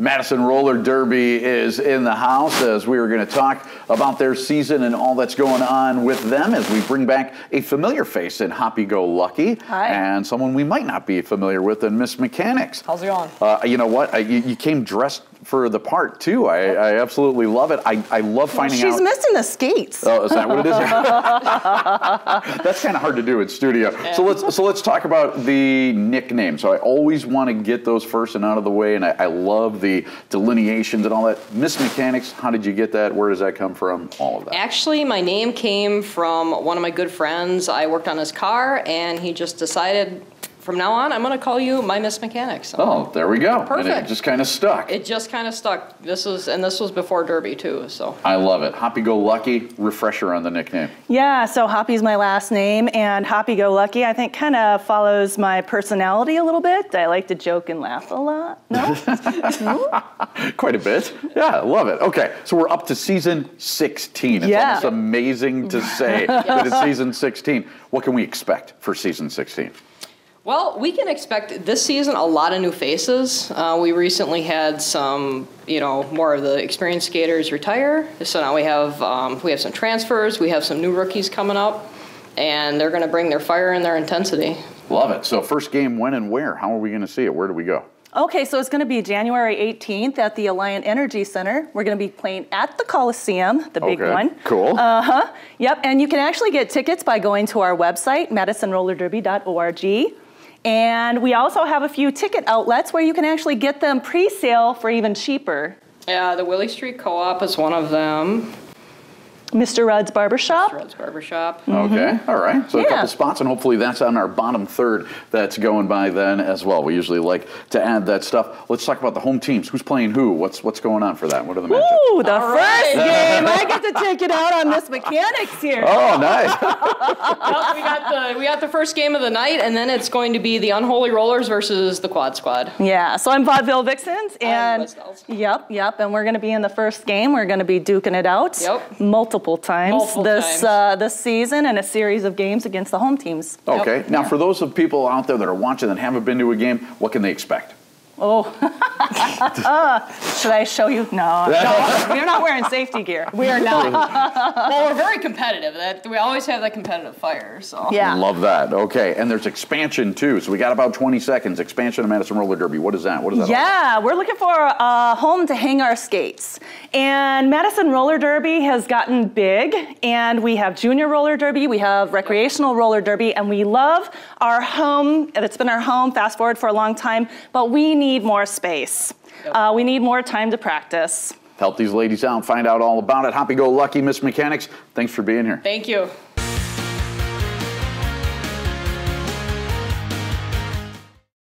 Madison Roller Derby is in the house as we are going to talk about their season and all that's going on with them as we bring back a familiar face in Hoppy Go Lucky Hi. and someone we might not be familiar with in Miss Mechanics. How's it going? Uh, you know what? I, you, you came dressed for the part too. I, I absolutely love it. I, I love finding She's out. She's missing the skates. Oh, is that what it is? That's kind of hard to do in studio. So let's so let's talk about the nickname. So I always want to get those first and out of the way, and I, I love the delineations and all that. Miss Mechanics, how did you get that? Where does that come from? All of that. Actually, my name came from one of my good friends. I worked on his car, and he just decided from now on, I'm going to call you my Miss Mechanics. So Oh, there we go. And it just kind of stuck. It just kind of stuck. This was, and this was before Derby too. So I love it. Hoppy Go Lucky. Refresher on the nickname. Yeah, so Hoppy's my last name, and Hoppy Go Lucky, I think, kind of follows my personality a little bit. I like to joke and laugh a lot. No? Hmm? Quite a bit. Yeah, I love it. Okay, so we're up to season 16. It's Yeah. almost amazing to say that it's season 16. What can we expect for season 16? Well, we can expect this season a lot of new faces. Uh, we recently had some, you know, more of the experienced skaters retire. So now we have um, we have some transfers. We have some new rookies coming up, and they're going to bring their fire and their intensity. Love it. So first game, when and where? How are we going to see it? Where do we go? Okay, so it's going to be January 18th at the Alliant Energy Center. We're going to be playing at the Coliseum, the big Okay, one. cool. Uh huh. Yep, and you can actually get tickets by going to our website, madisonrollerderby.org. And we also have a few ticket outlets where you can actually get them pre sale for even cheaper. Yeah, the Willy Street Co-op is one of them. Mr. Rudd's Barbershop. Red's Barbershop. Mm-hmm. Okay, all right. So a Yeah. couple spots, and hopefully that's on our bottom third that's going by then as well. We usually like to add that stuff. Let's talk about the home teams. Who's playing who? What's what's going on for that? What are the matchups? Ooh, the All first right. game. I get to take it out on Miss Mechanics here. Oh, nice. Well, we got the we got the first game of the night, and then it's going to be the Unholy Rollers versus the Quad Squad. Yeah, so I'm Vaudeville Vixens, and yep, yep, and we're going to be in the first game. We're going to be duking it out Yep. multiple times Multiple this times. Uh, this season, and a series of games against the home teams. Okay. Now, for those of people out there that are watching that haven't been to a game, what can they expect? Oh, should I show you? No, no, we're not wearing safety gear. We are not. Well, we're very competitive. That we always have that competitive fire. So Yeah. Love that. Okay. And there's expansion too. So we got about 20 seconds. Expansion of Madison Roller Derby. What is that? What is that? all Yeah, we're looking for a home to hang our skates. And Madison Roller Derby has gotten big, and we have junior roller derby, we have recreational roller derby, and we love our home. It's been our home, fast forward for a long time, but we need more space. Uh, we need more time to practice. Help these ladies out. and Find out all about it. Hoppy Go Lucky, Miss Mechanics. Thanks for being here. thank you.